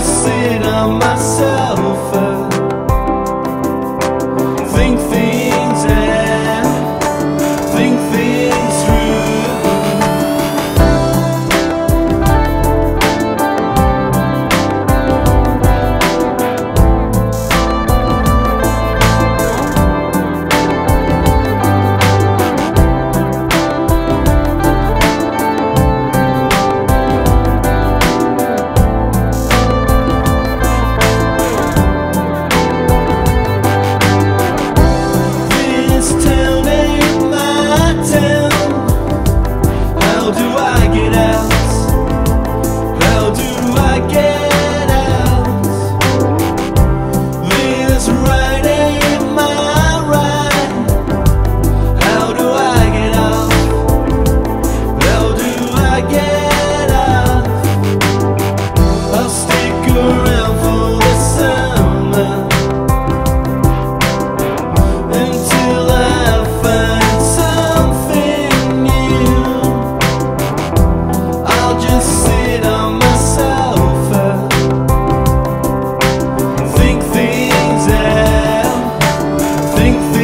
sin on myself. do strength